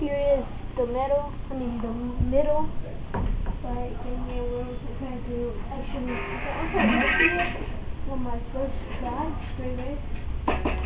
the middle, I mean the middle, right in here where I'm trying to actually, to see it on my first try, straight away.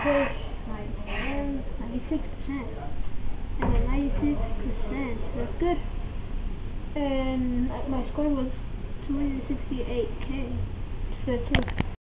average like 96%. And then 96%, that's good. And my score was 268k. 13.